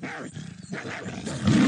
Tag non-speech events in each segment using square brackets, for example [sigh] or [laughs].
Barry!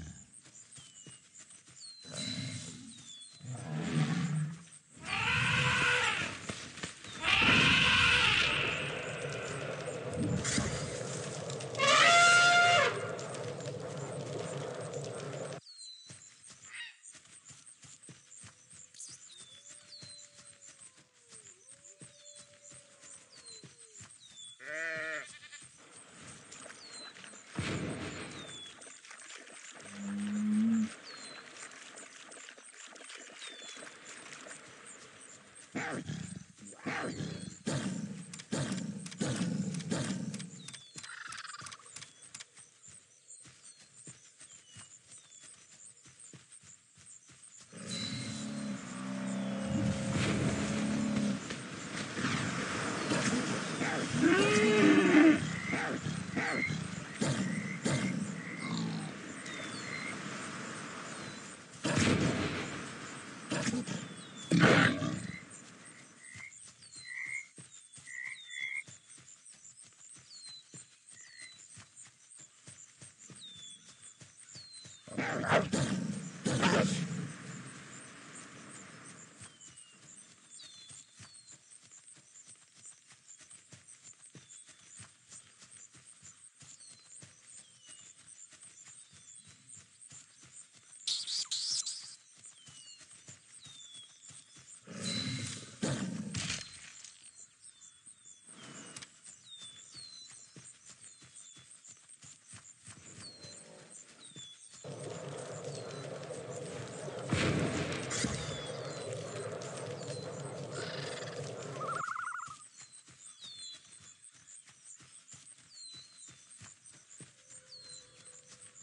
Harry. Harry. I'm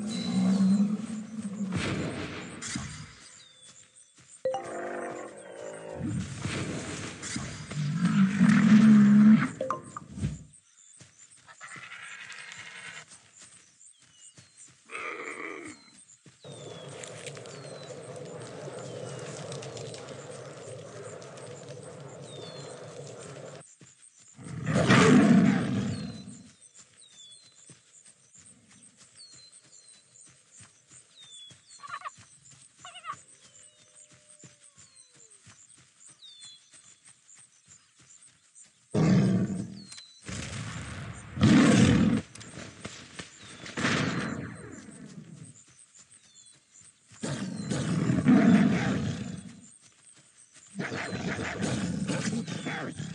Mm-hmm. embarrassing.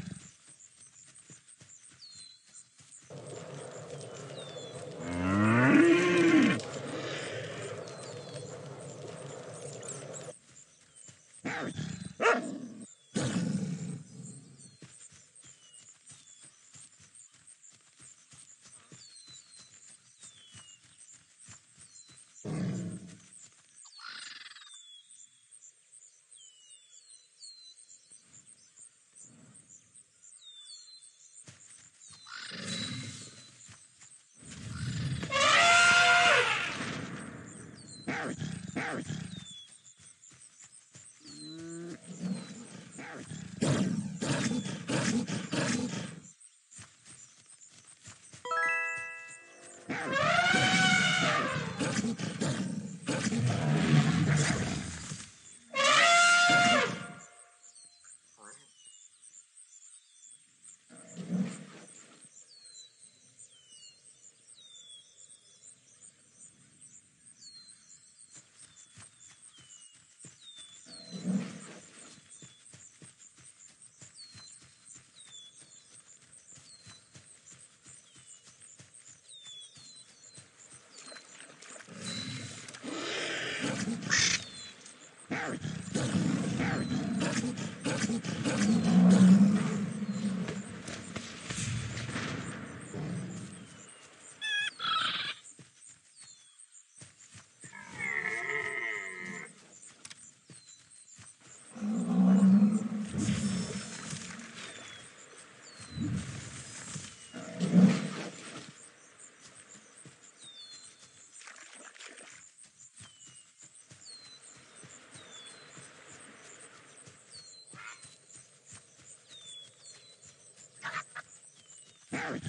Thank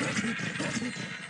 uh, you.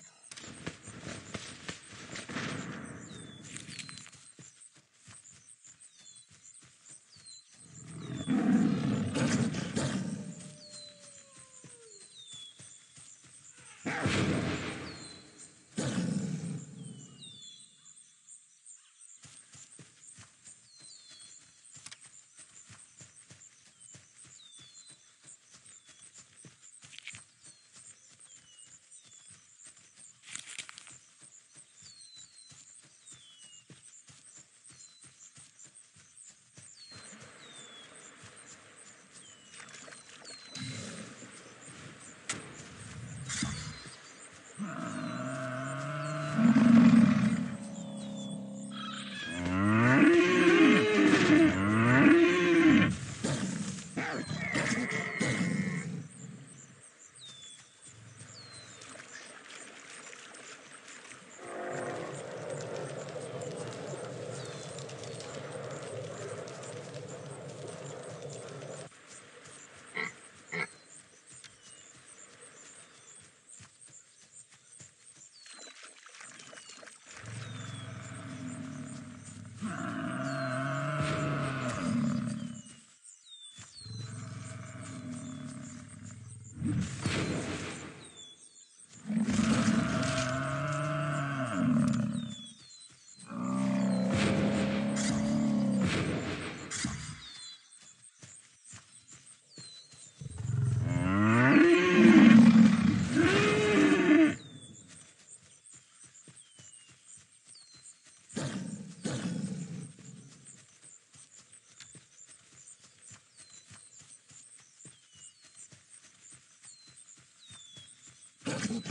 Thank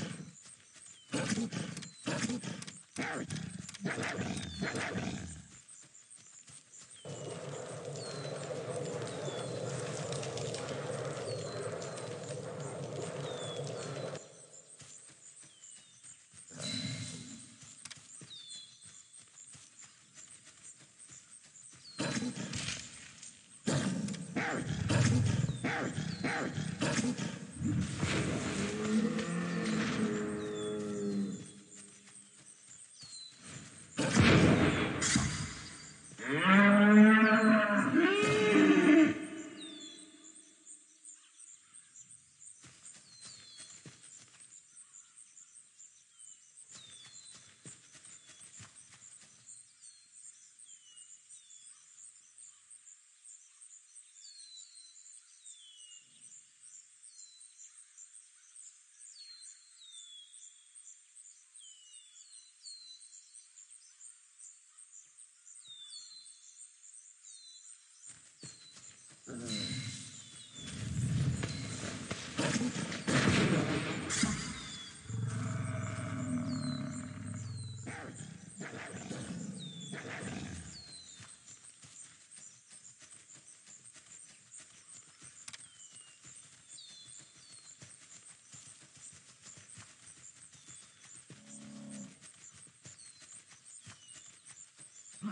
you.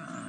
Ah.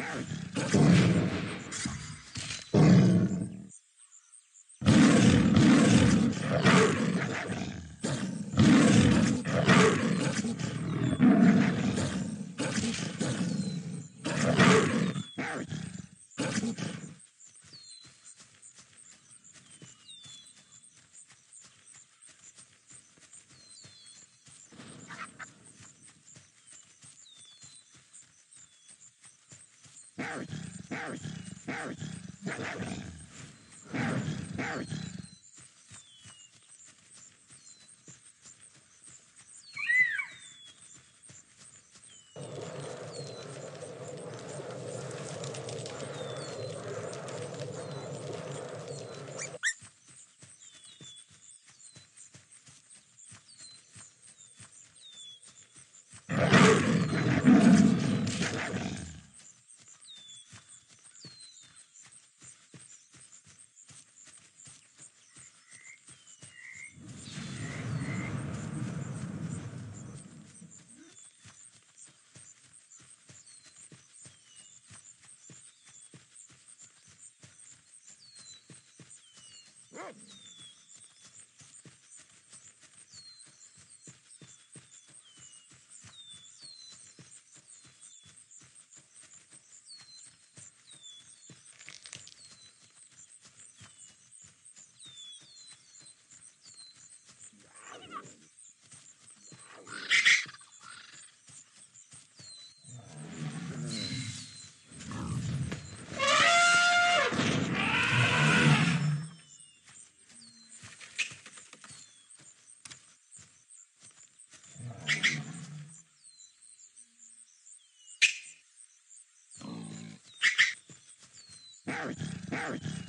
Harry. Harry, Harry, Harry, Harry, Harry, Harry, Harry, Harry, Earth.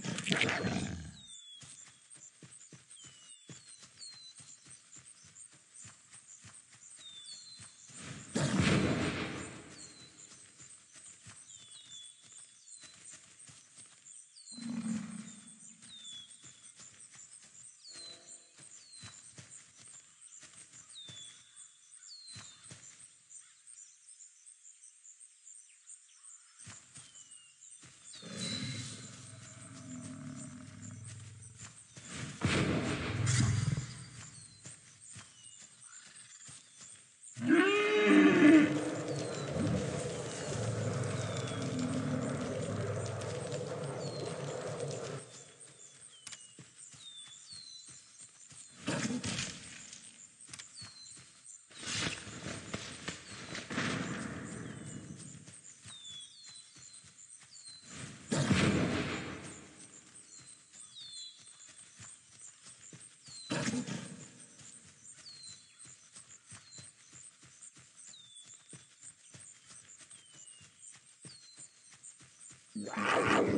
Thank you. Wow.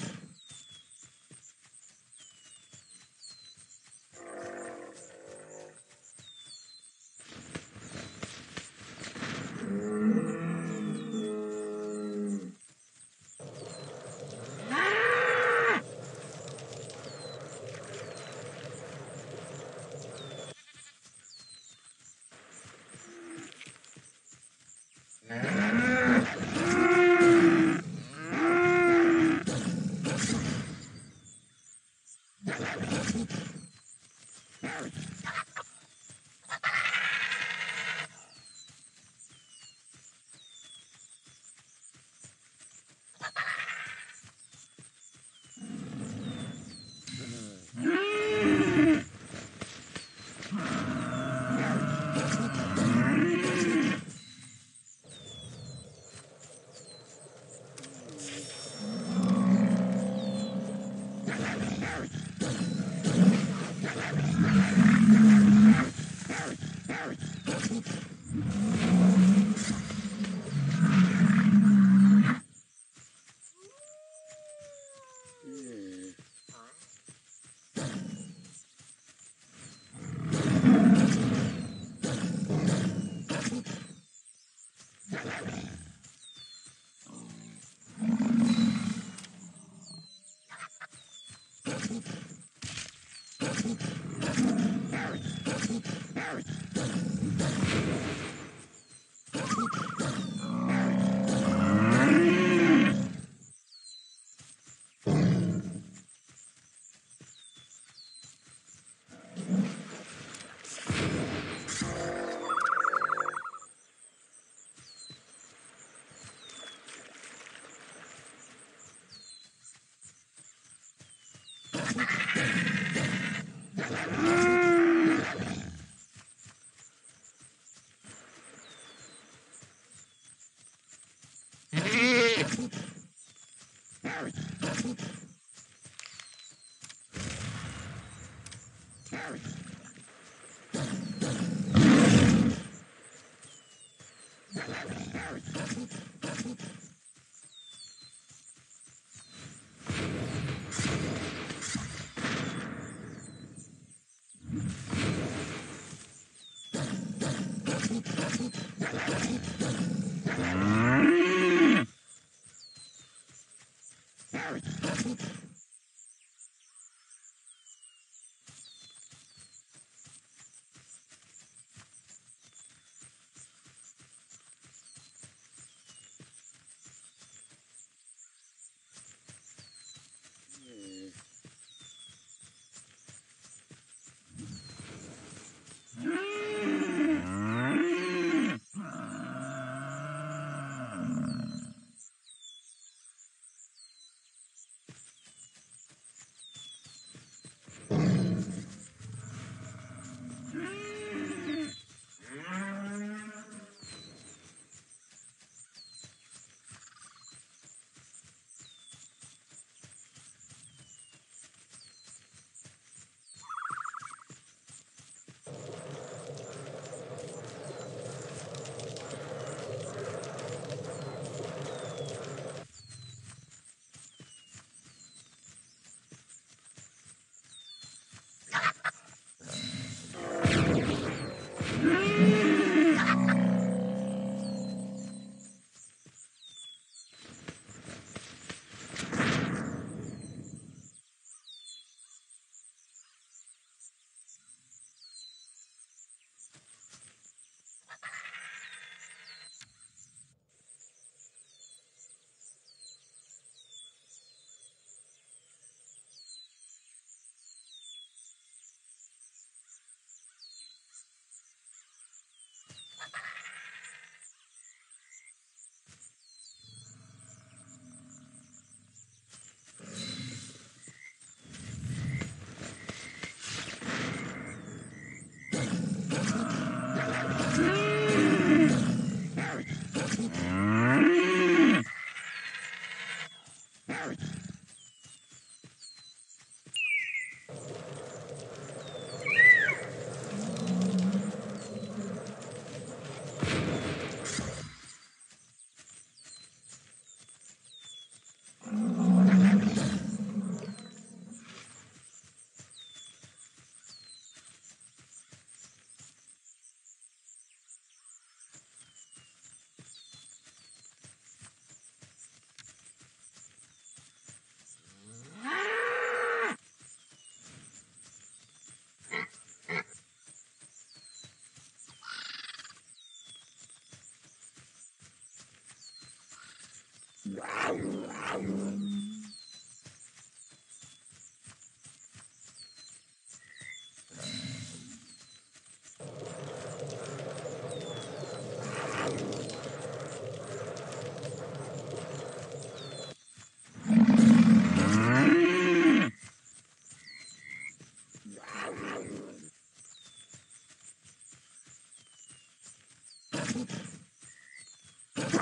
Barry.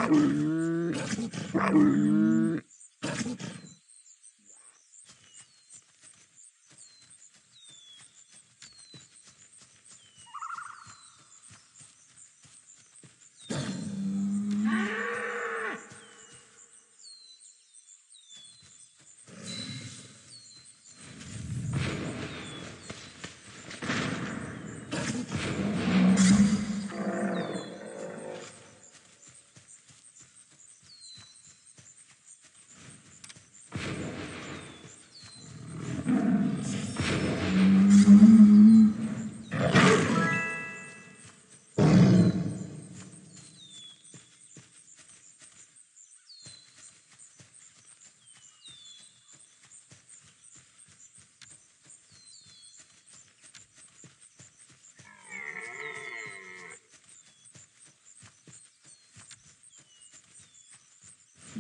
Mm-hmm. flower.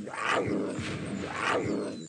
Wow. Wow.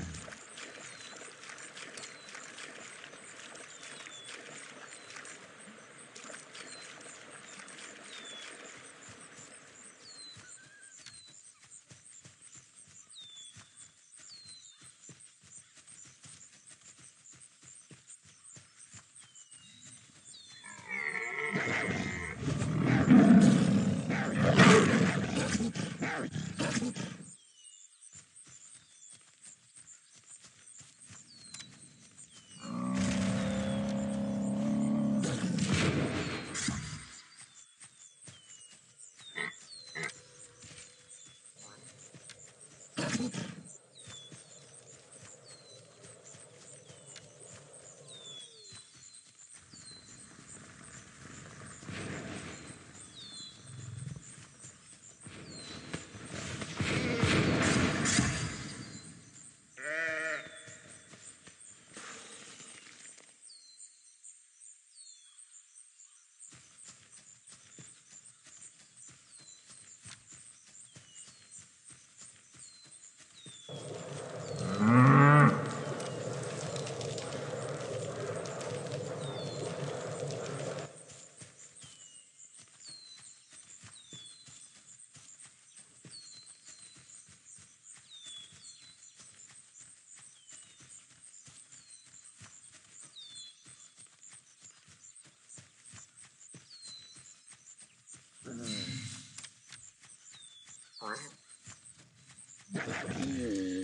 Mm-hmm.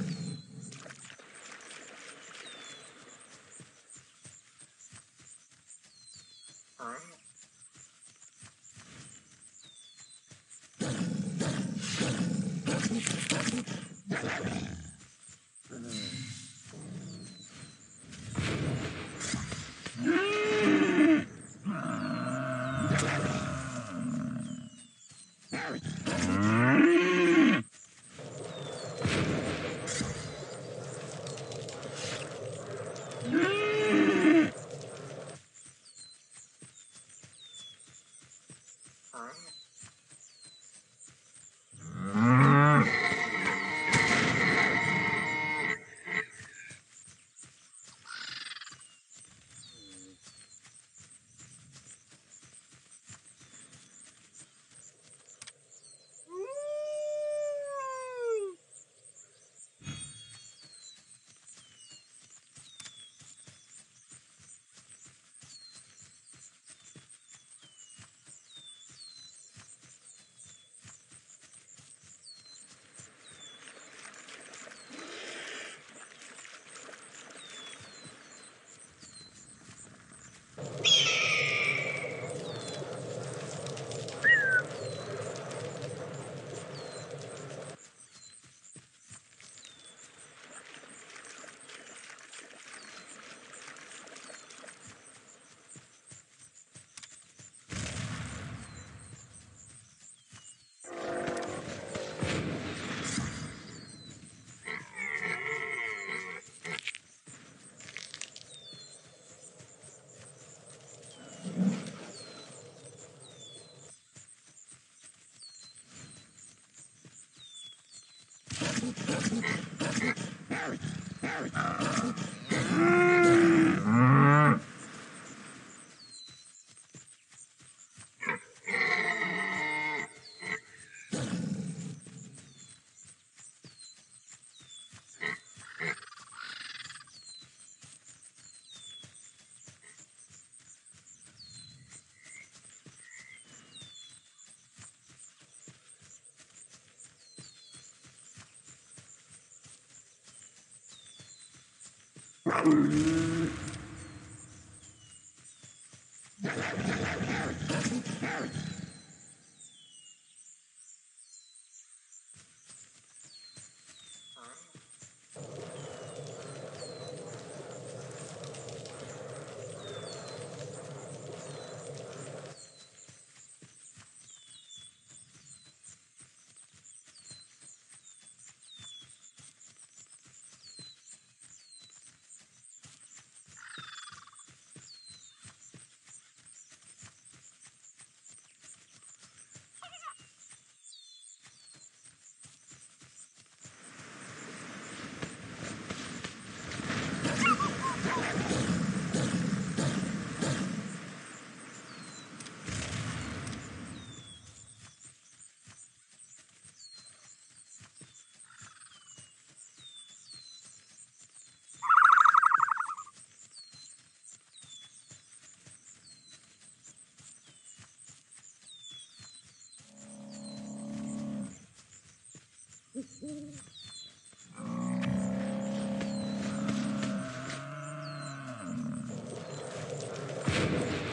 Mm-hmm. Mm-hmm. Thank [laughs] you.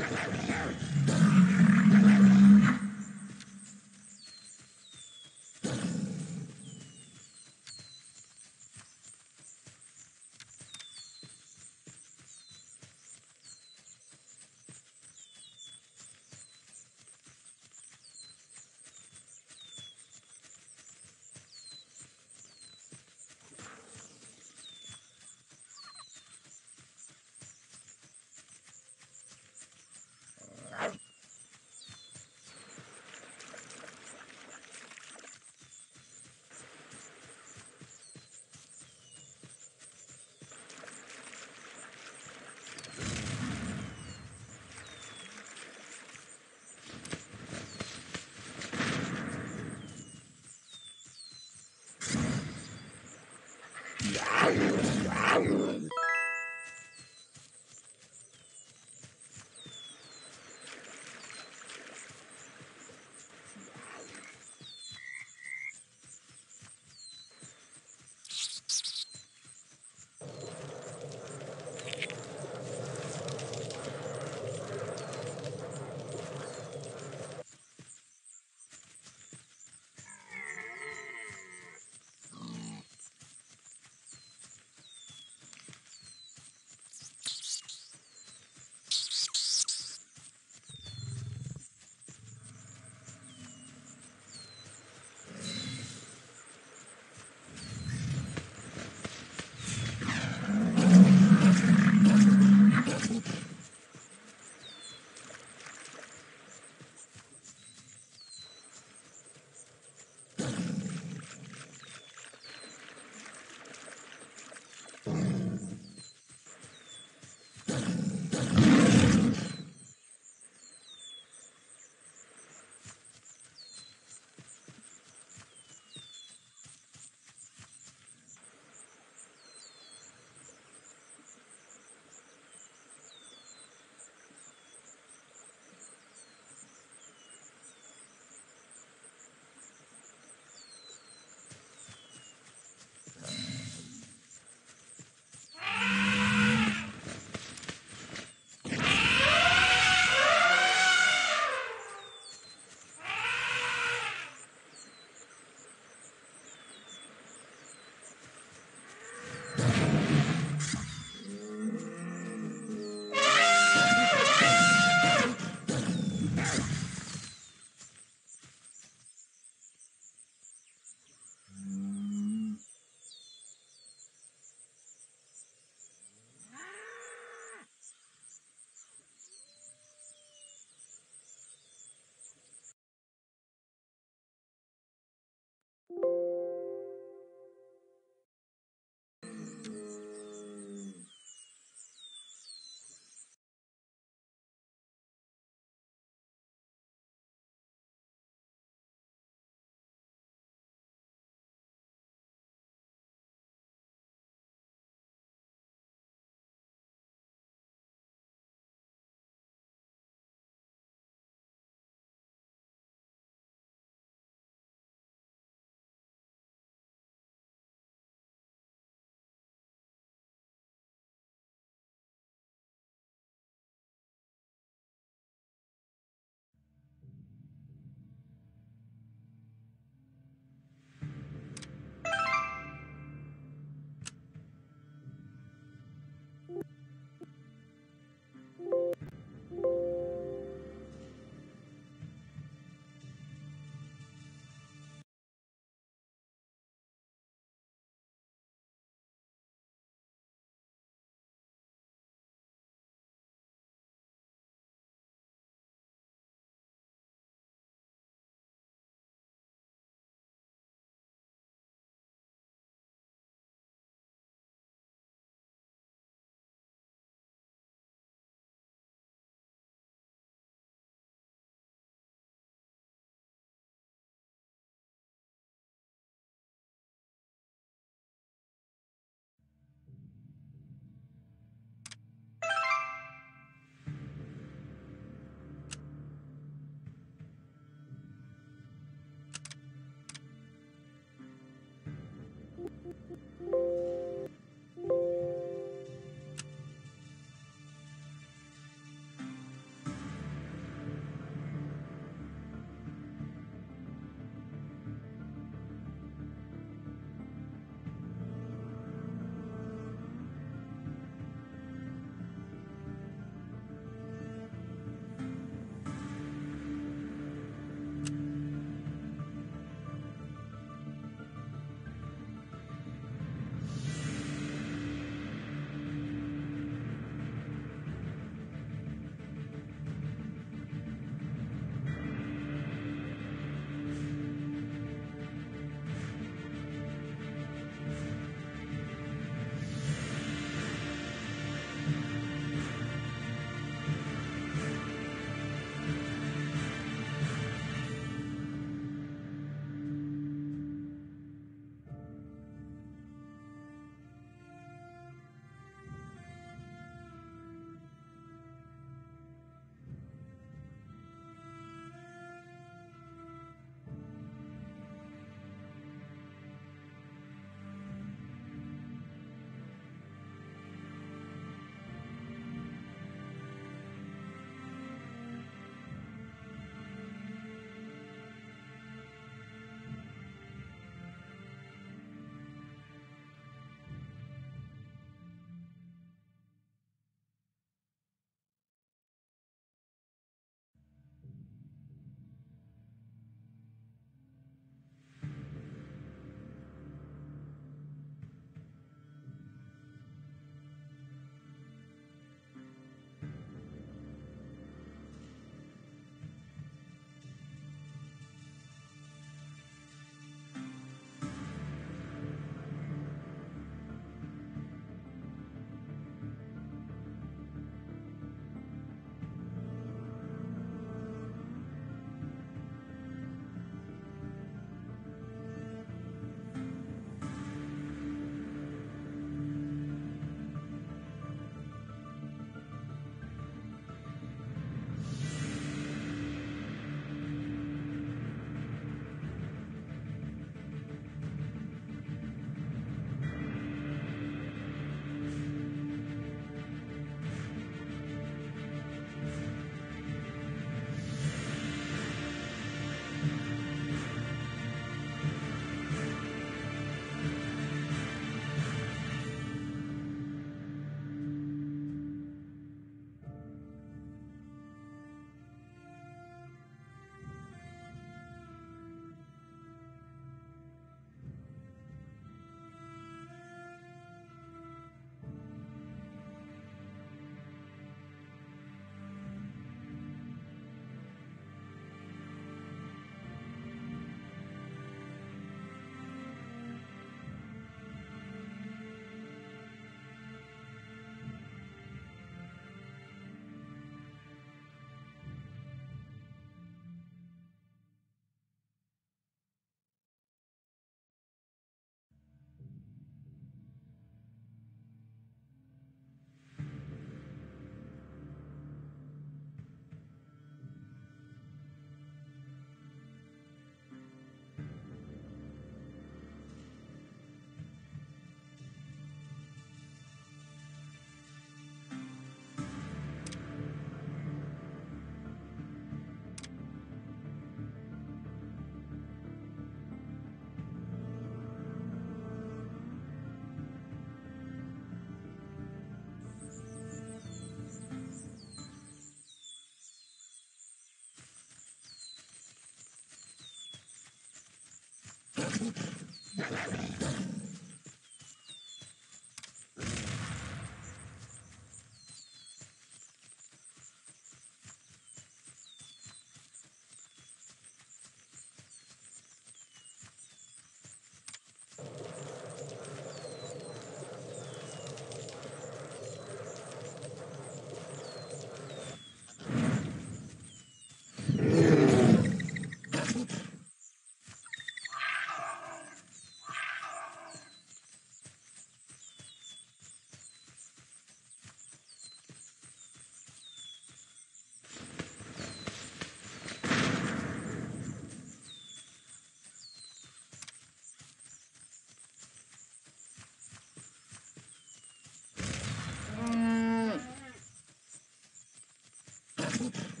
You.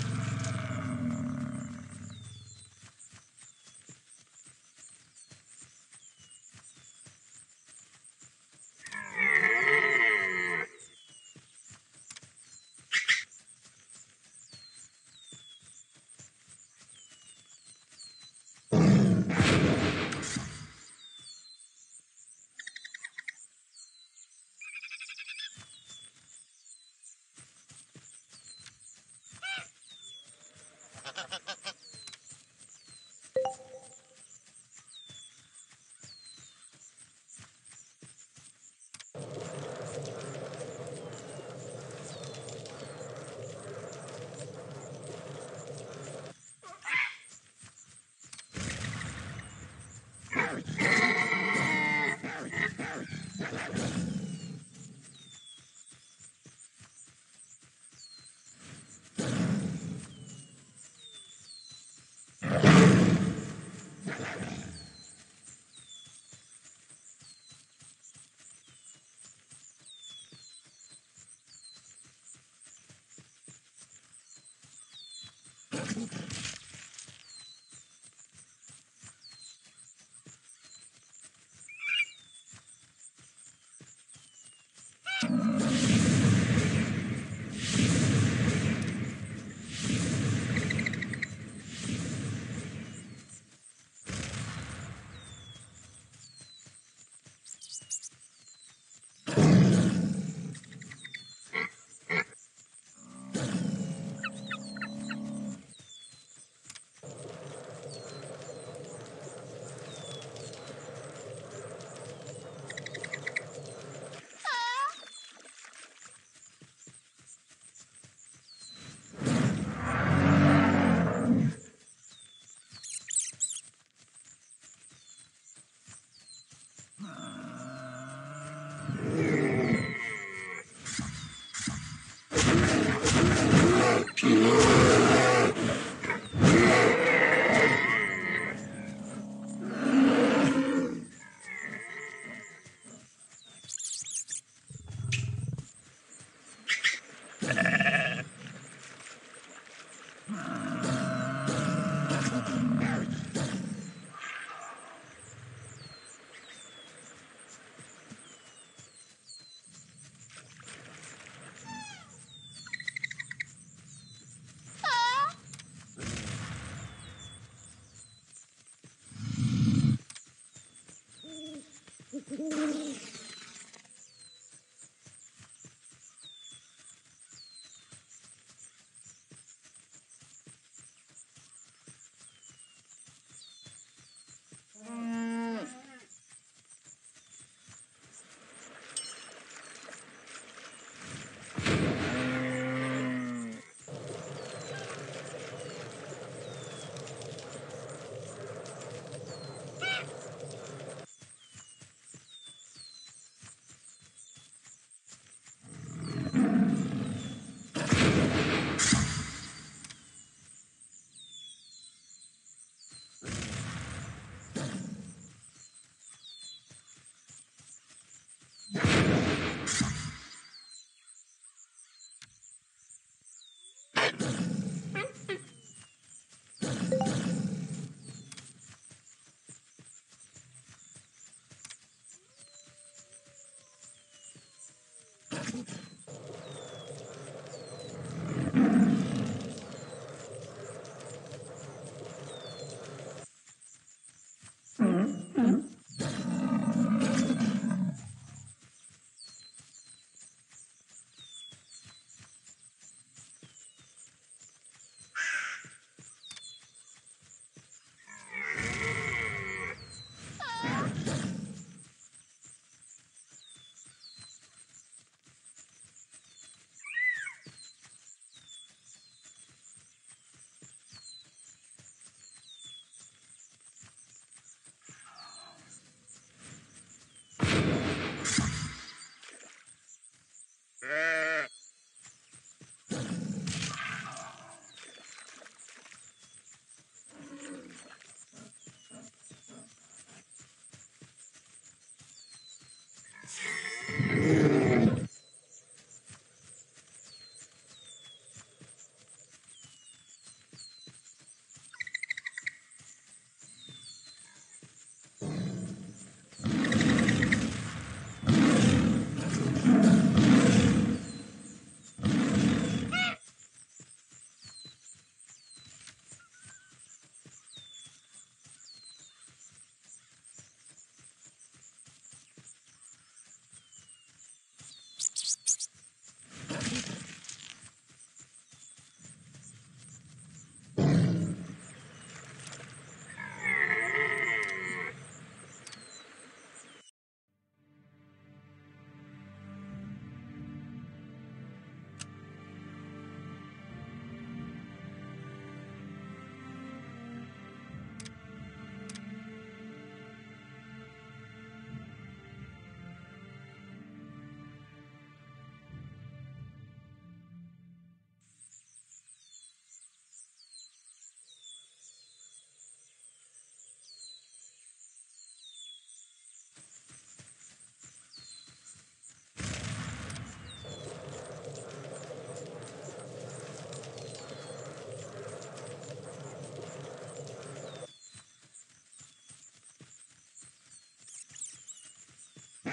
Brrr. whew, [laughs]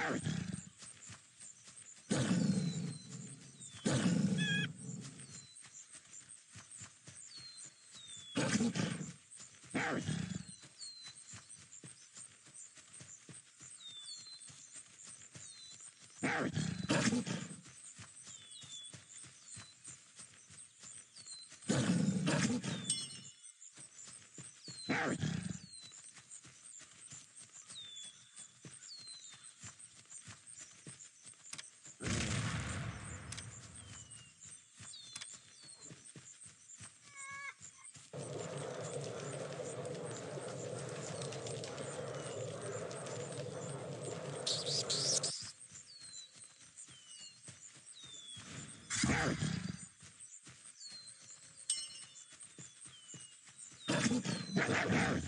Marathon. Yeah. [laughs]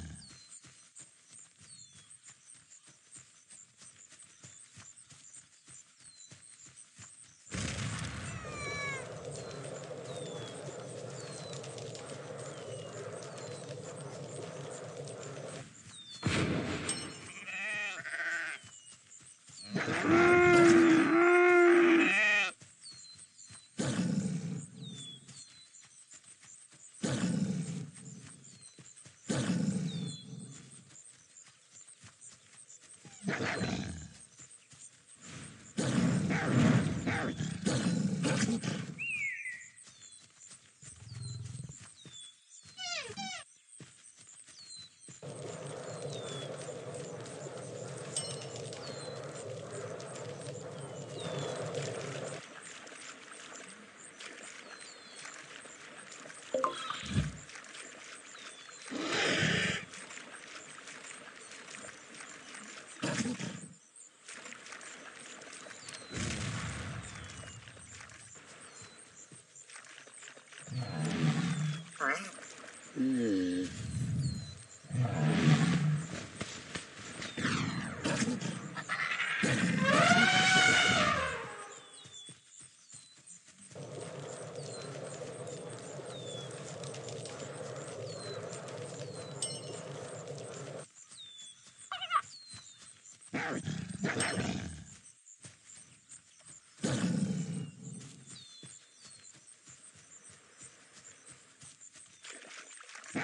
嗯。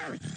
Harry.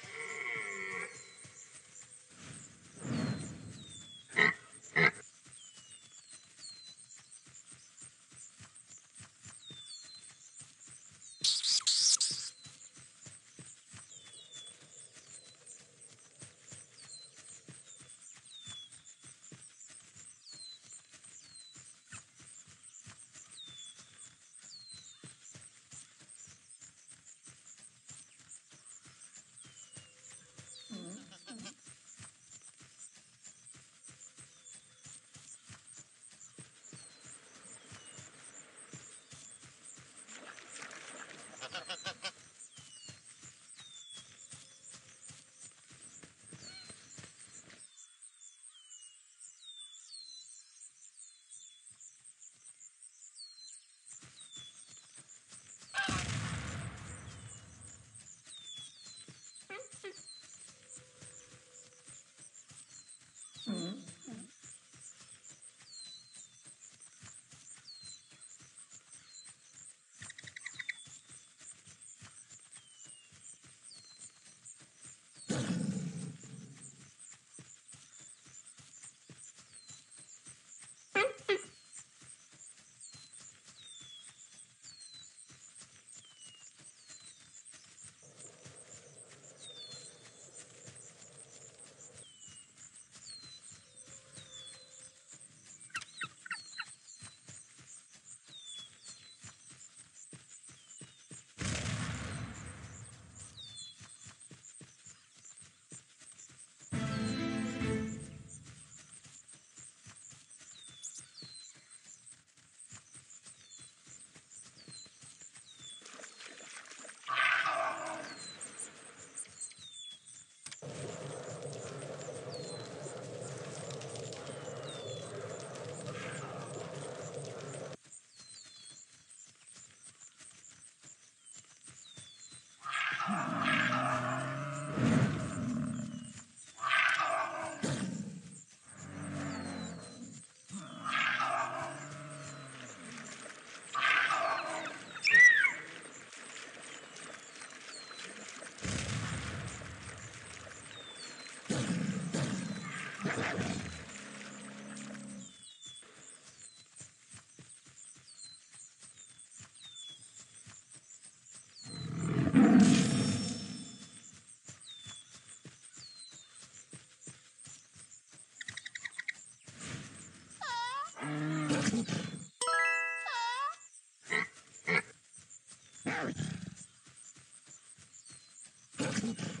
Mm-hmm. Ah! Thank you.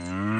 Mm-hmm.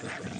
palabra. [laughs]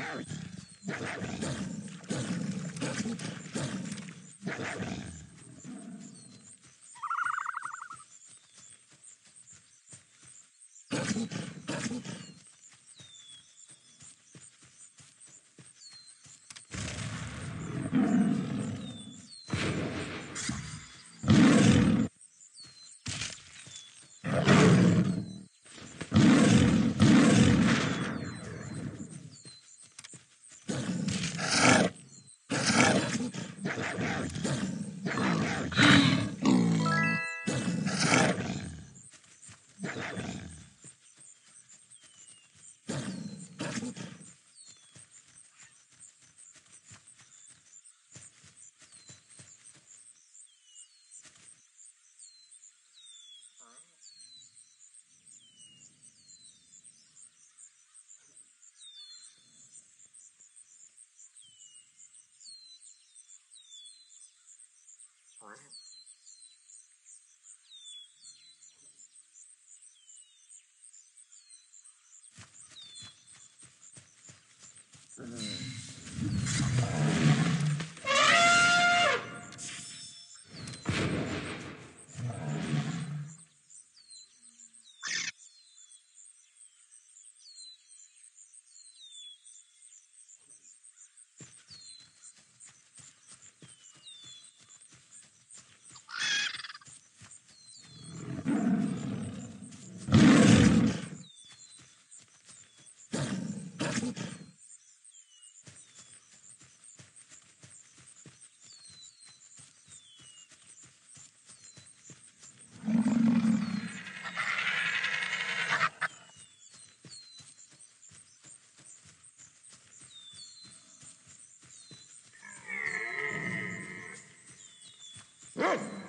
Sorry. Thank you. Yes!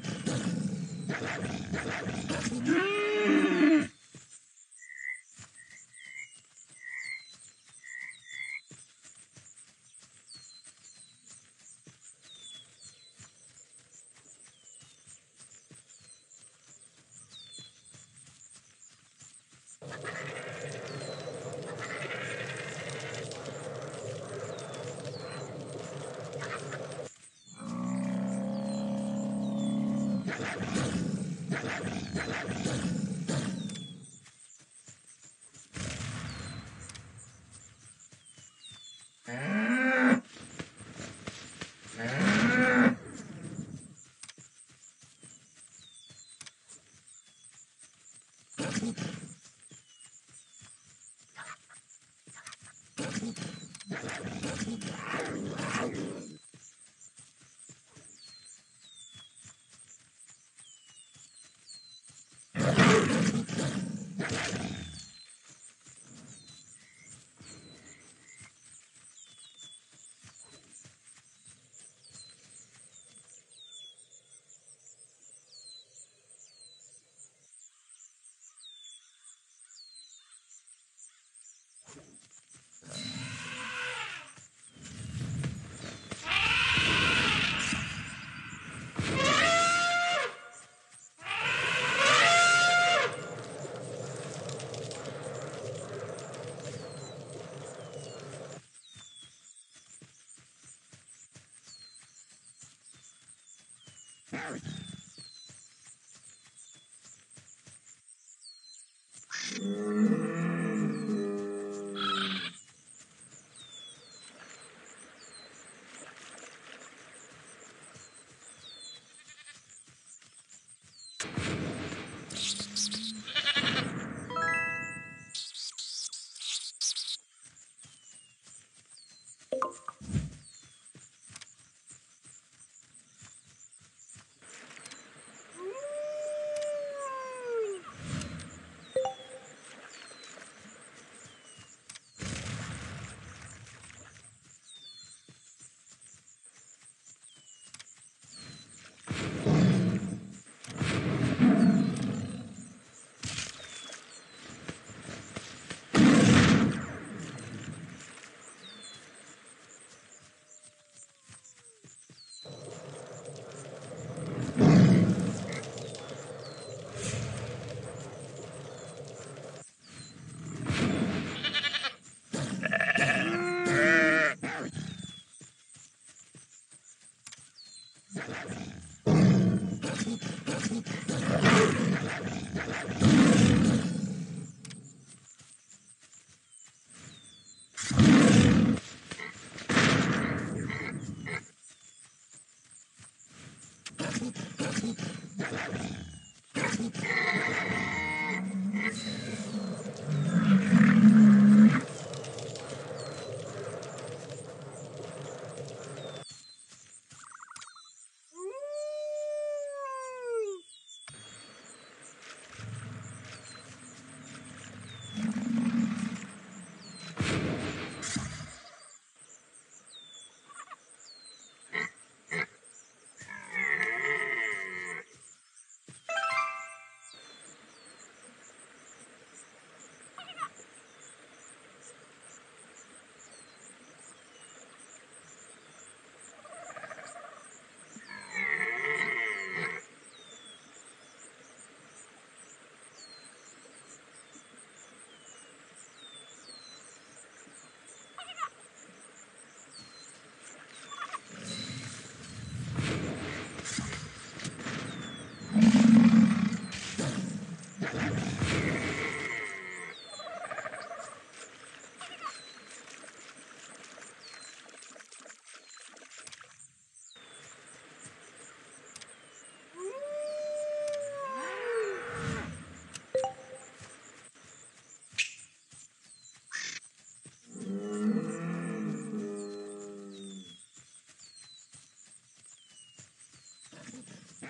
Mm-hmm. Barrett.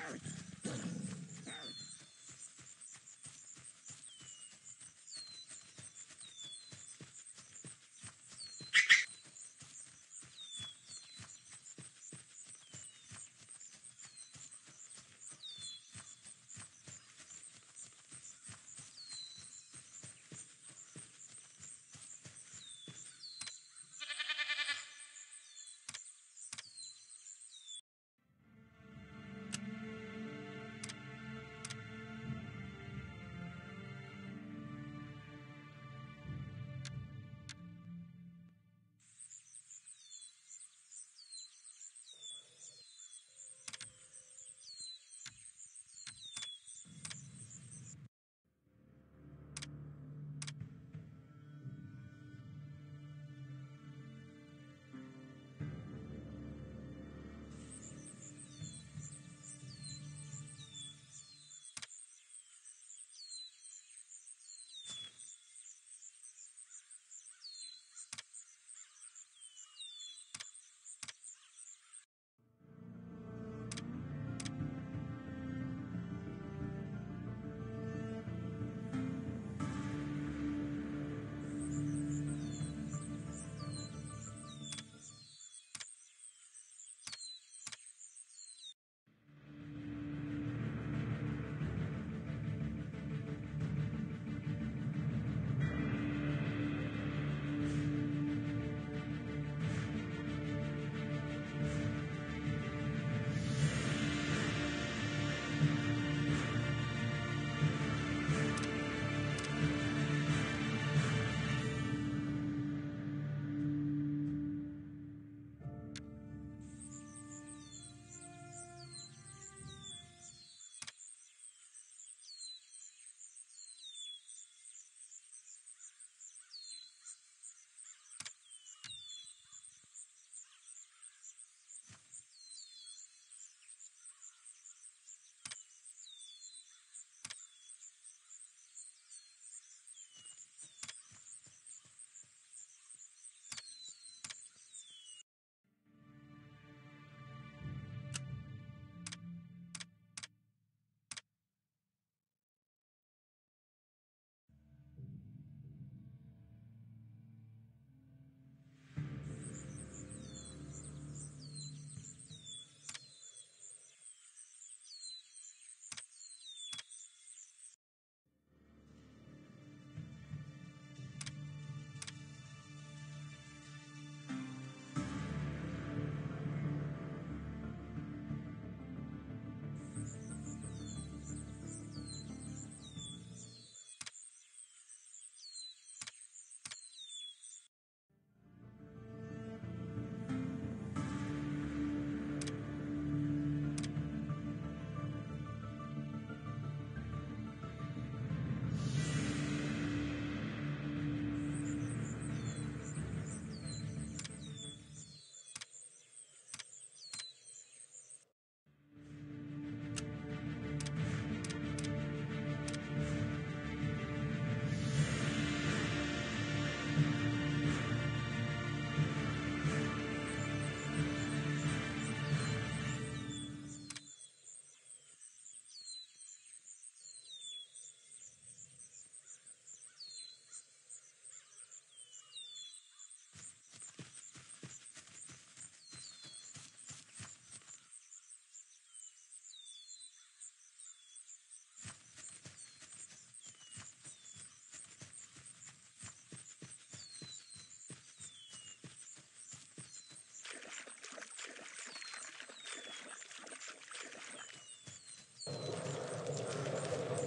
Paris.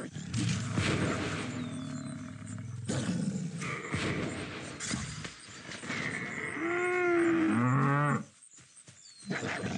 Thank you.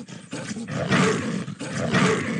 I'm sorry.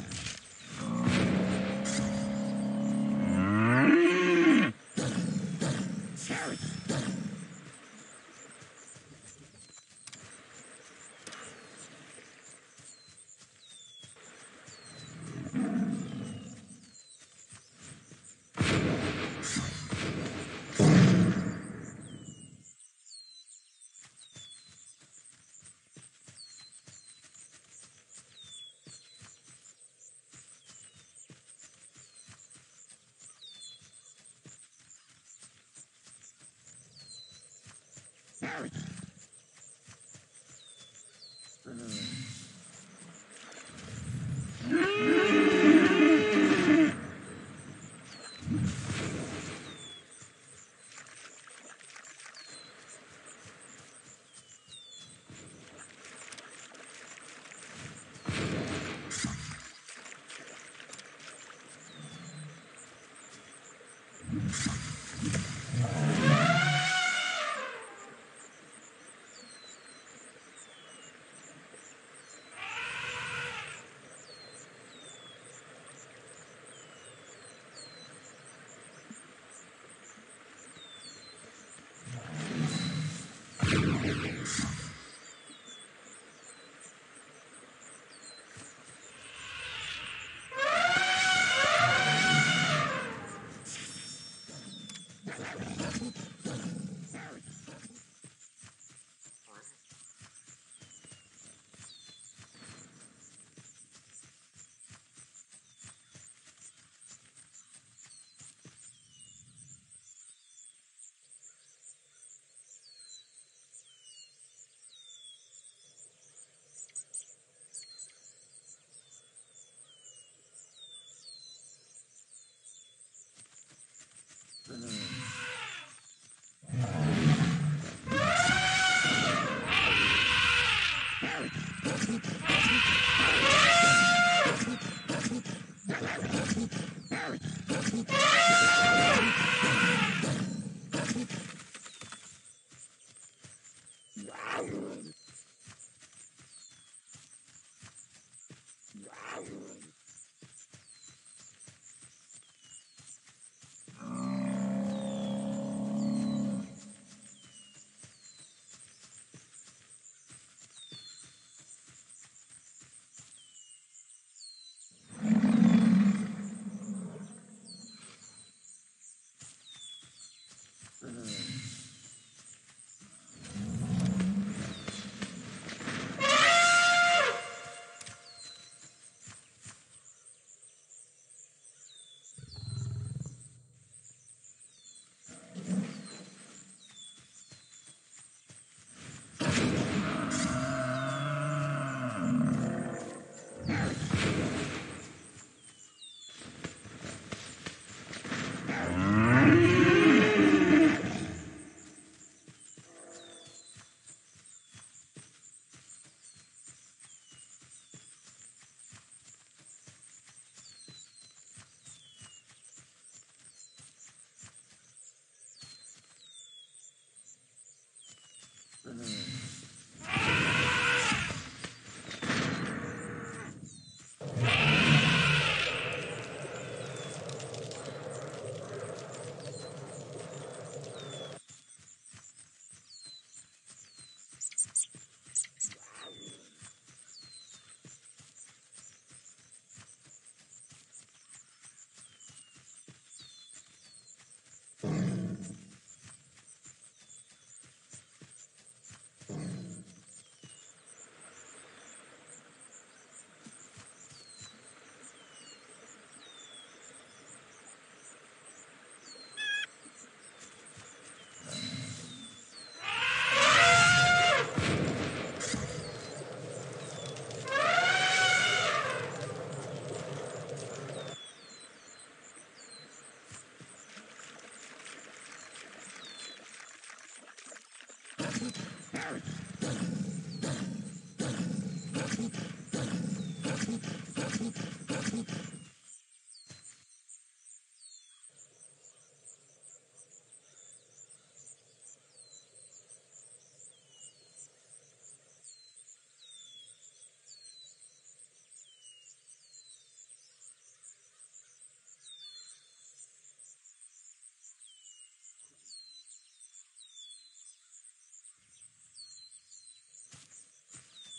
America. Mm-hmm.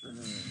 Mm-hmm.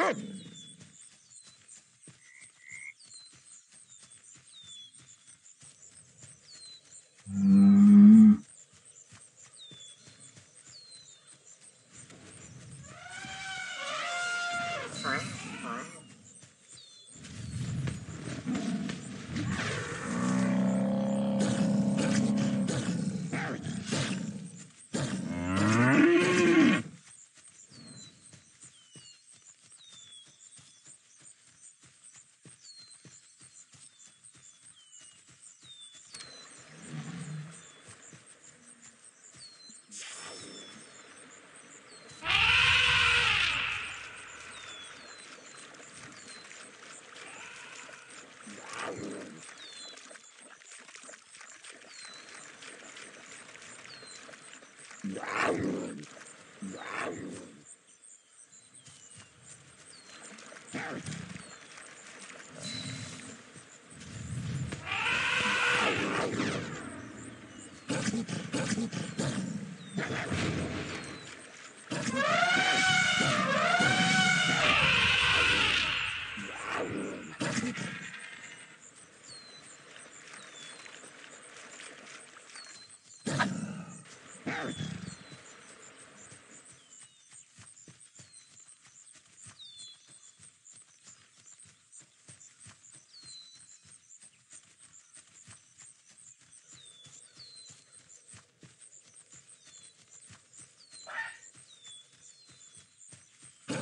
Good. Yeah. [laughs]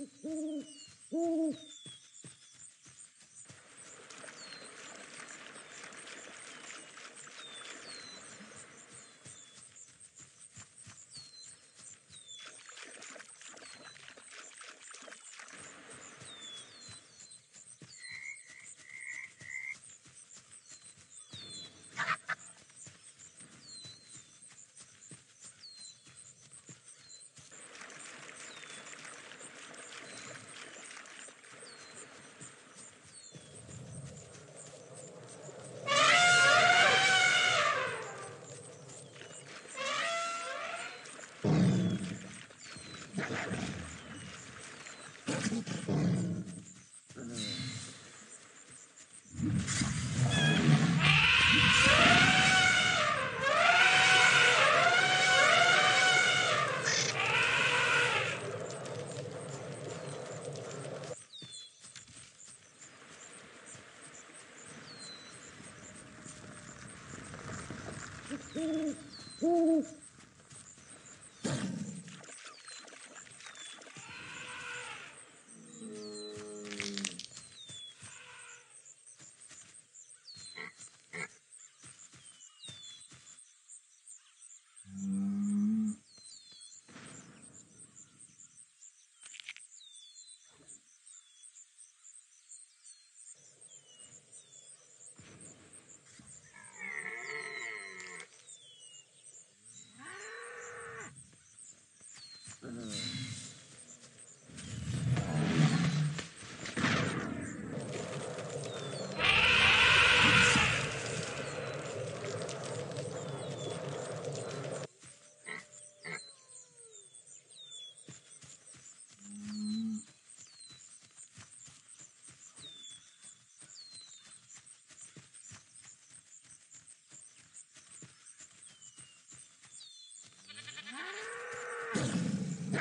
Ooh, ooh, ooh. Ooh. Mm.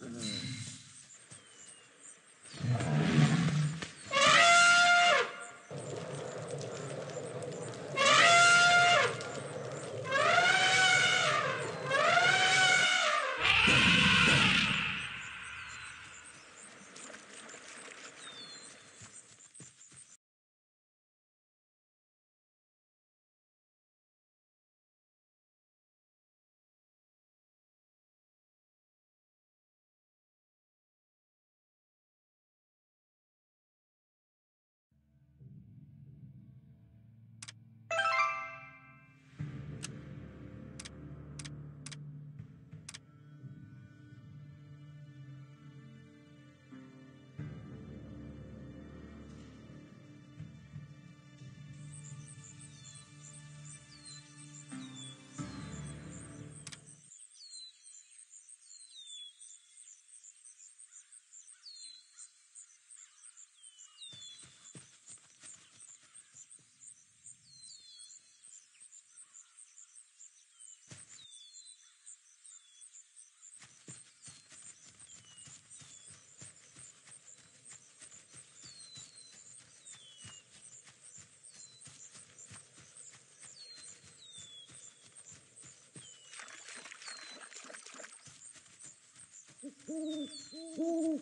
Mm. Mm-hmm.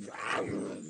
Vroom.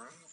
term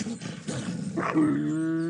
Mm-hmm.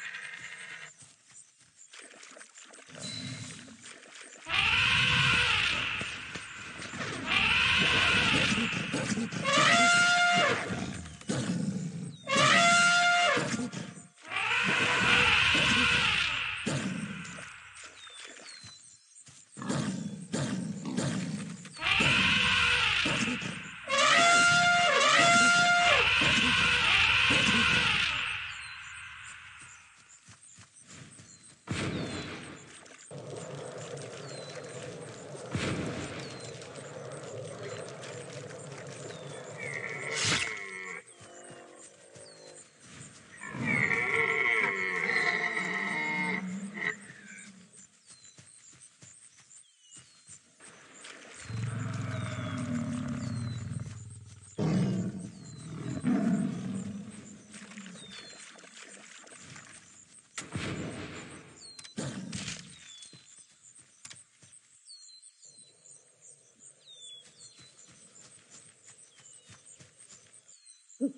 Thank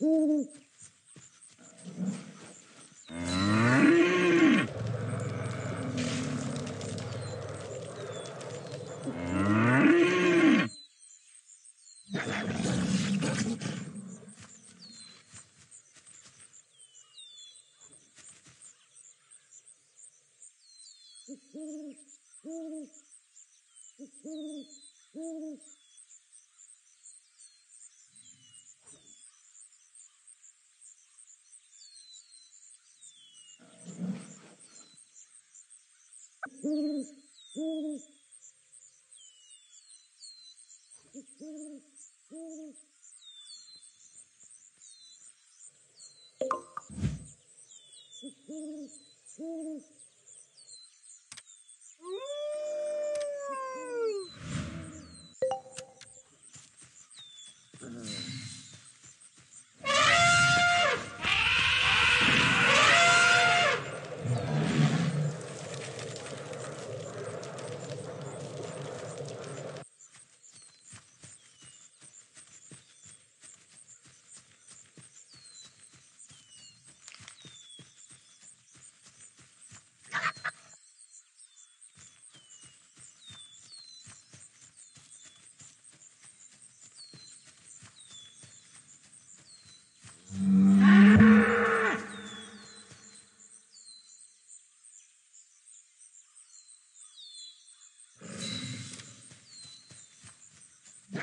you.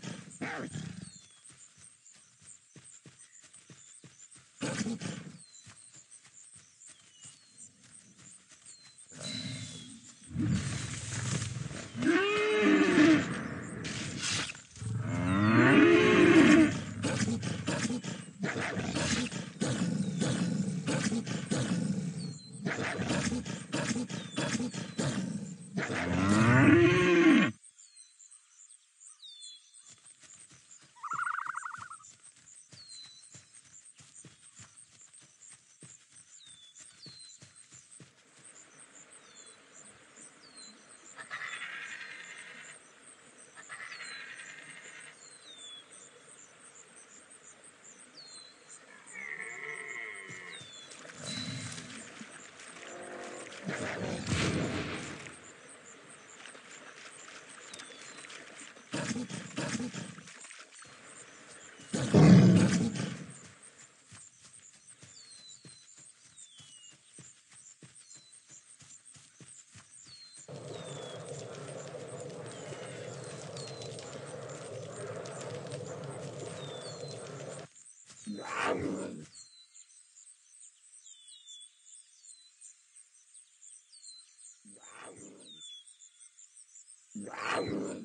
so Thank you. Yeah.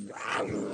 Mm-hmm.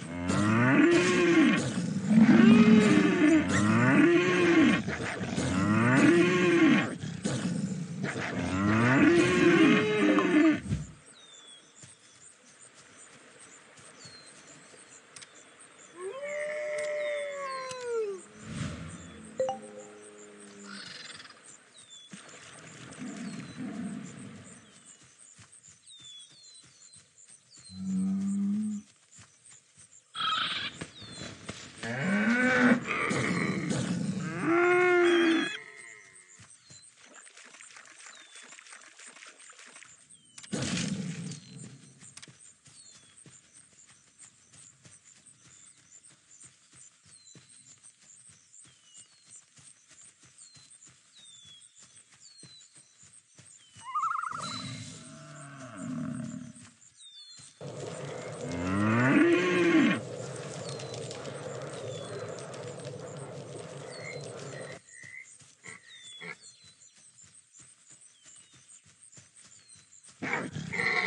Yeah.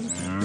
Yeah.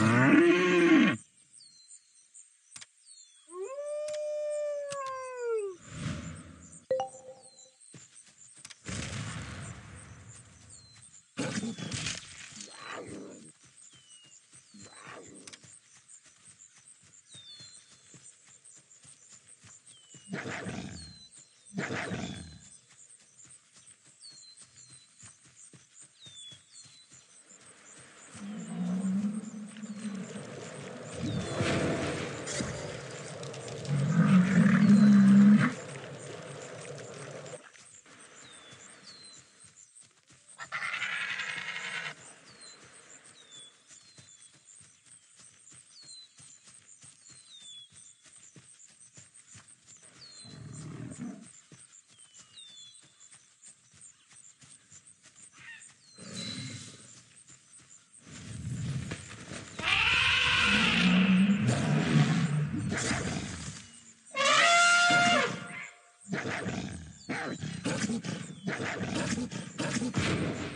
Thank you.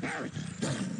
Barrett.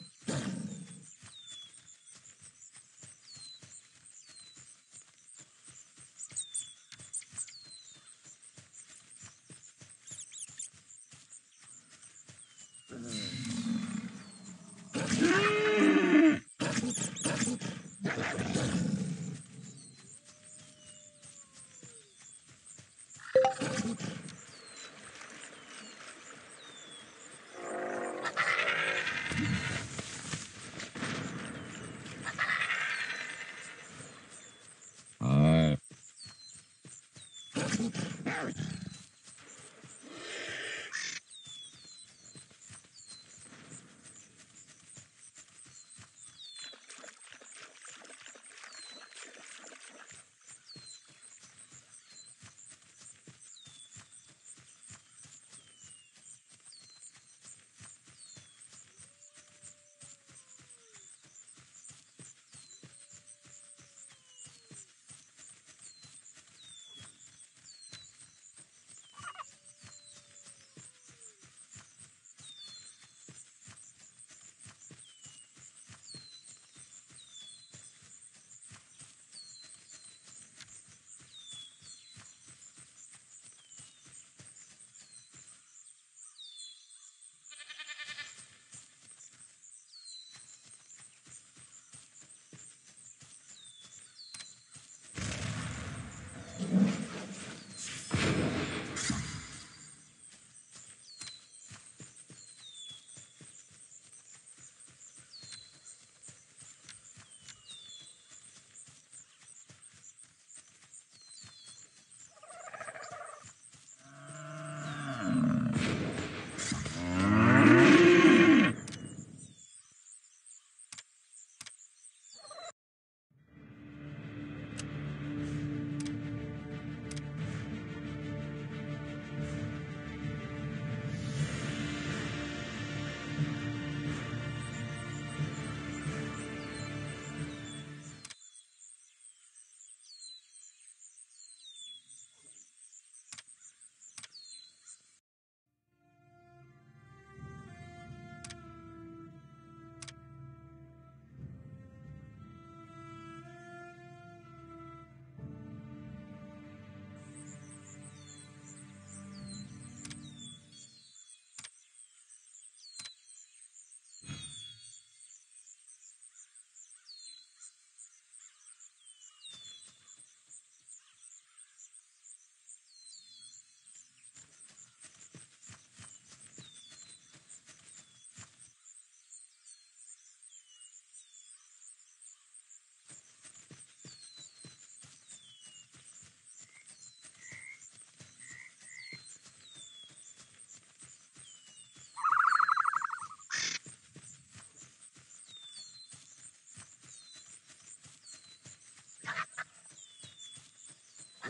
Harry.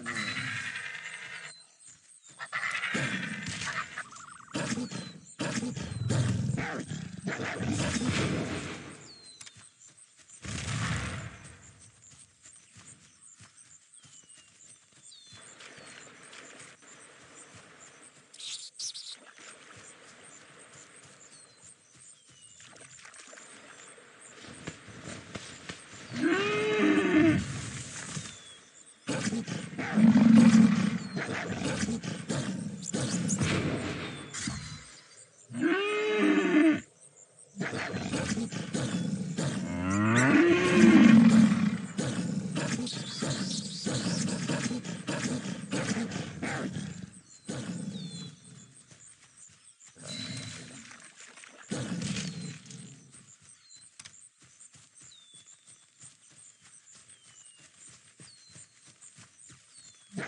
Thank you.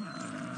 Ah.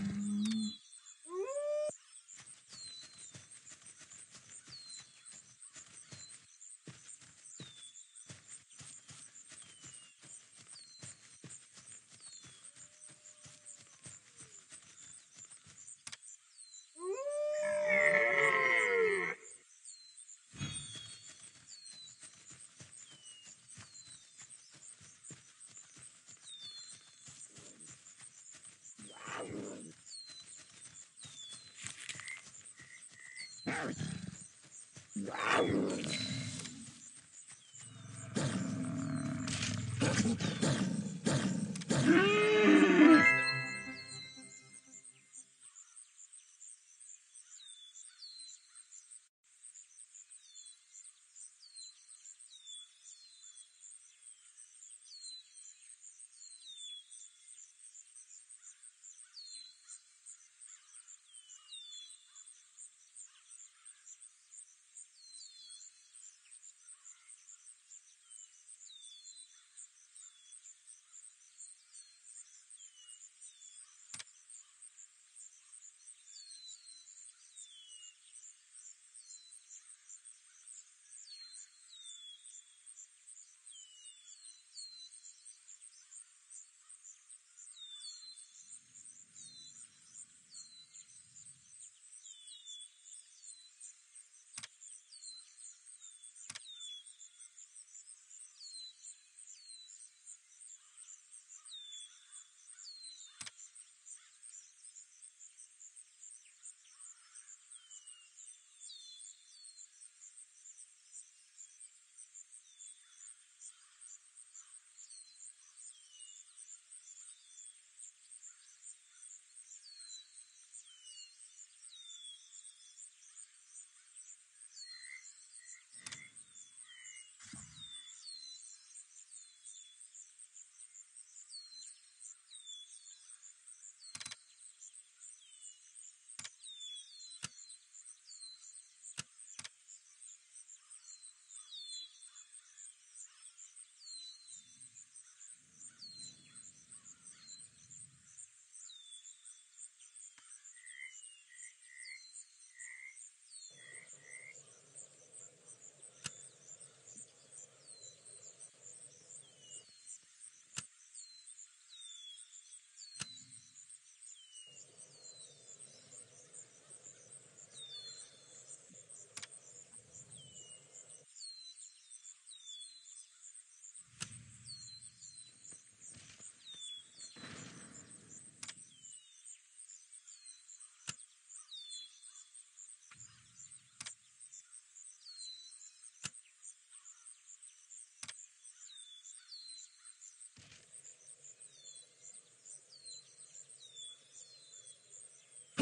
Wow.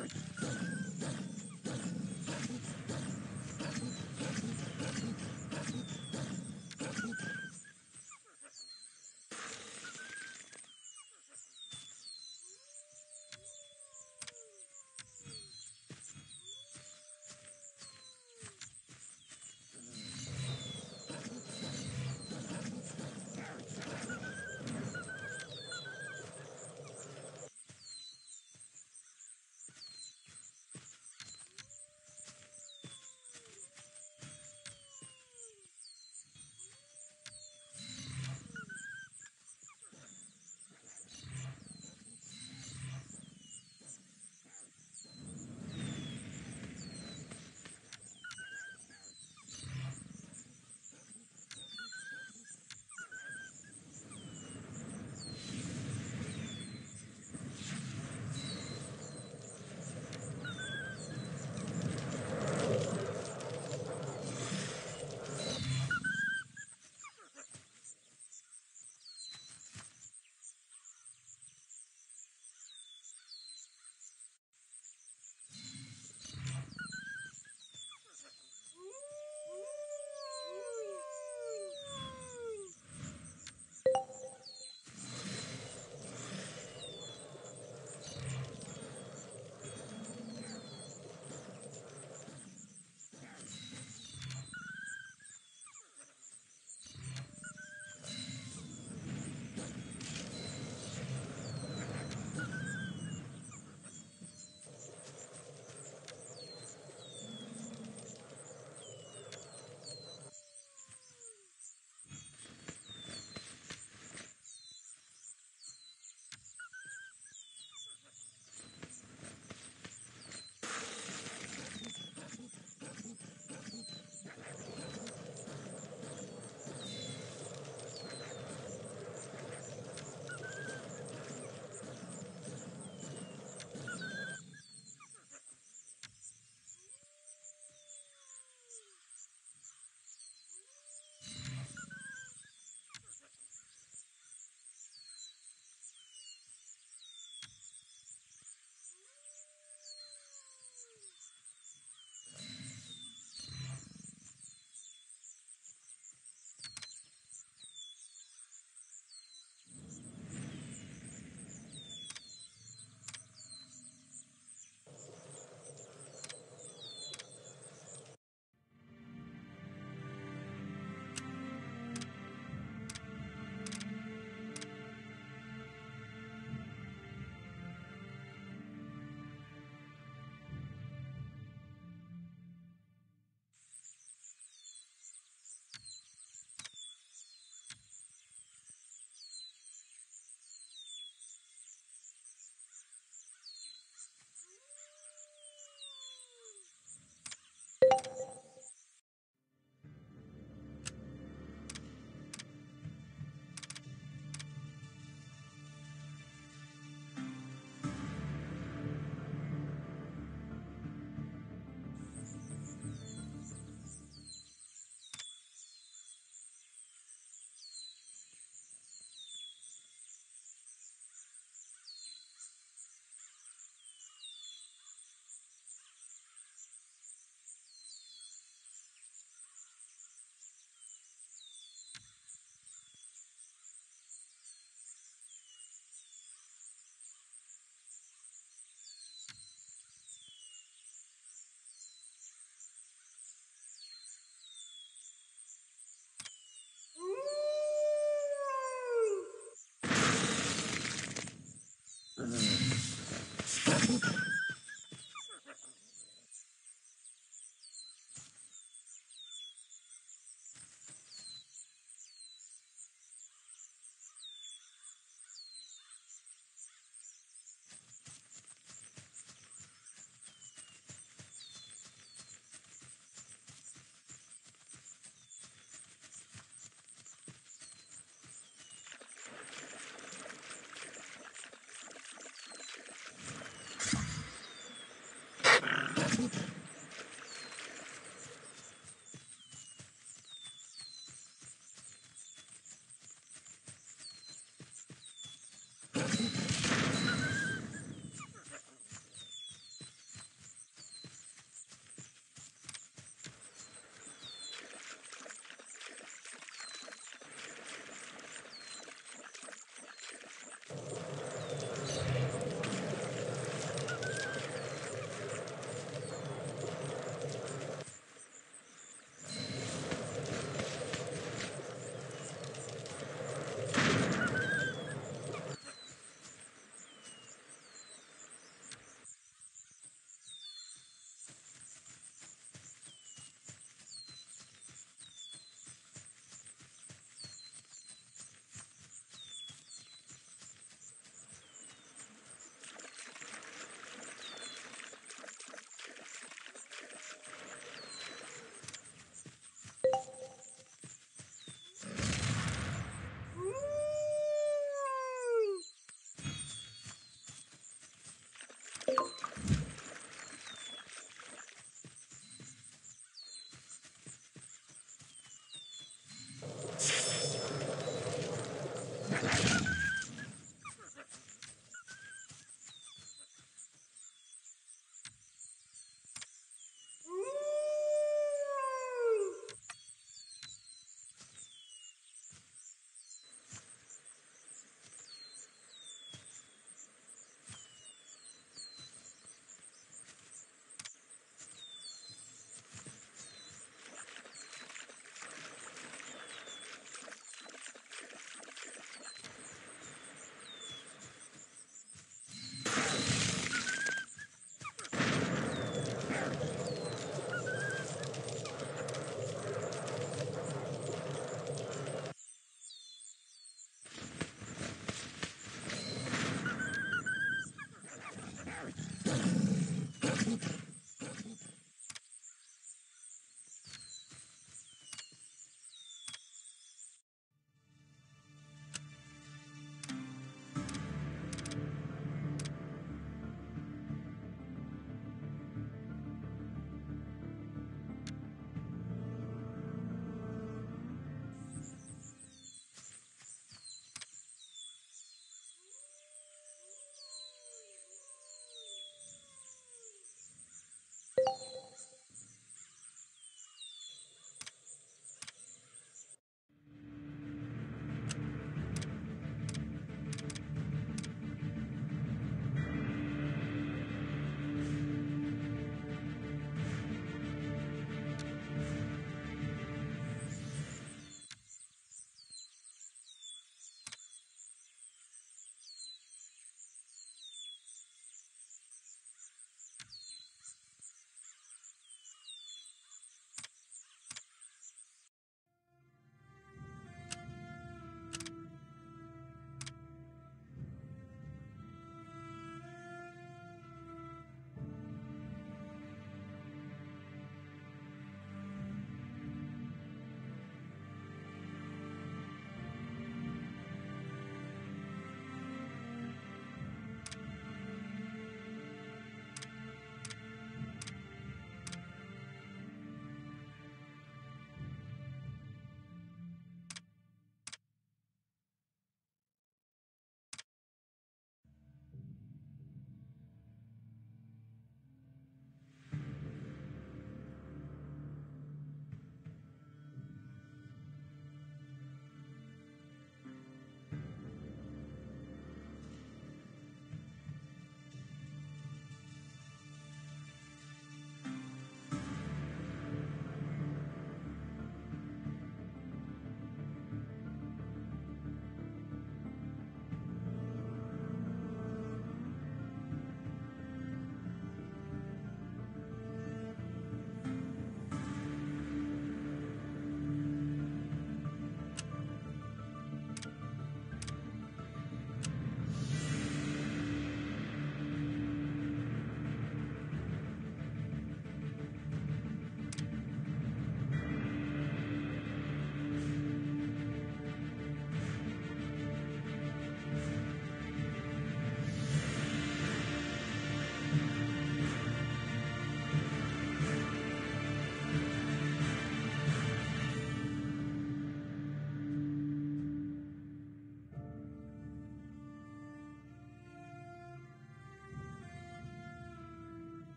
Earth.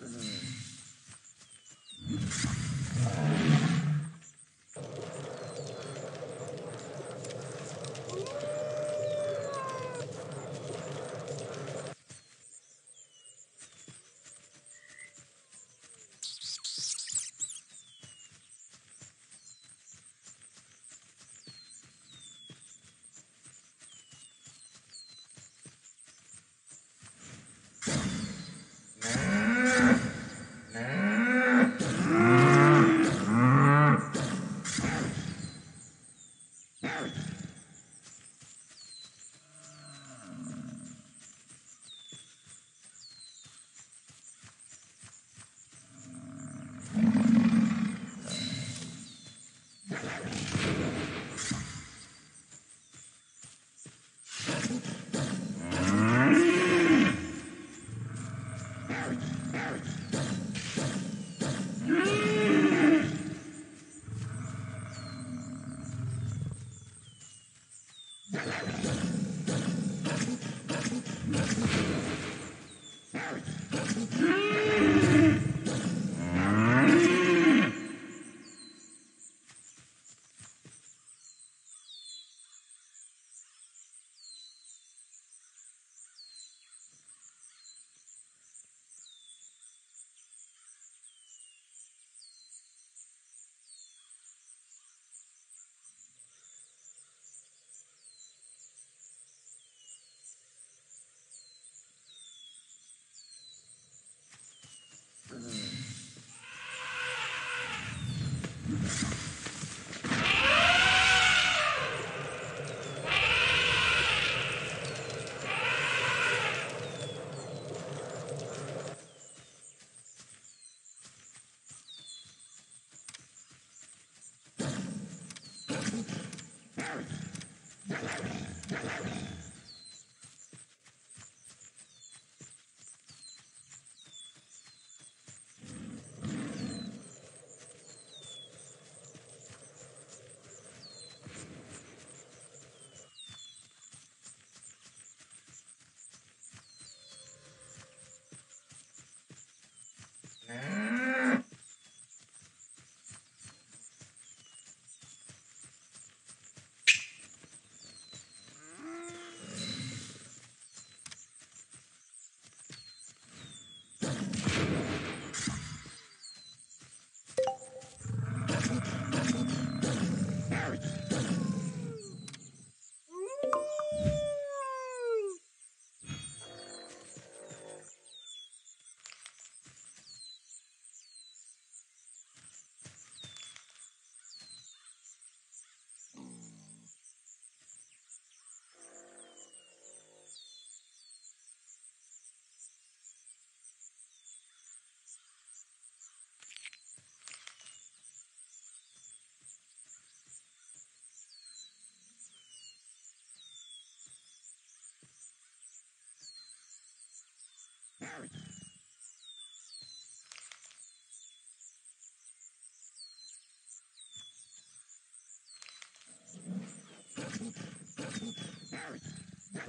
Mm-hmm.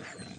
Thank [laughs] you.